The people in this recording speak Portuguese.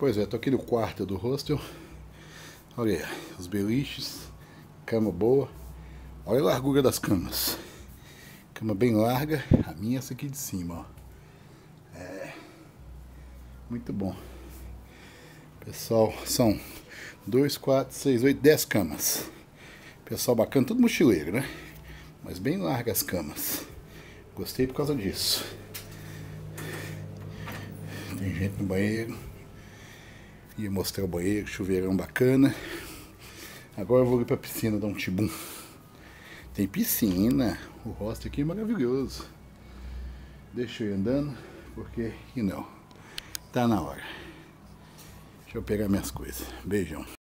Pois é, tô aqui no quarto do hostel. Olha aí, os beliches, cama boa. Olha a largura das camas. Cama bem larga, a minha é essa aqui de cima, ó. É. Muito bom. Pessoal, são 2, 4, 6, 8, 10 camas. Pessoal bacana, tudo mochileiro, né? Mas bem largas as camas. Gostei por causa disso. Tem gente no banheiro. Ia mostrar o banheiro, chuveirão bacana. Agora eu vou ir pra piscina dar um tibum. Tem piscina. O rosto aqui é maravilhoso. Deixa eu ir andando, porque e não. Tá na hora. Deixa eu pegar minhas coisas. Beijão.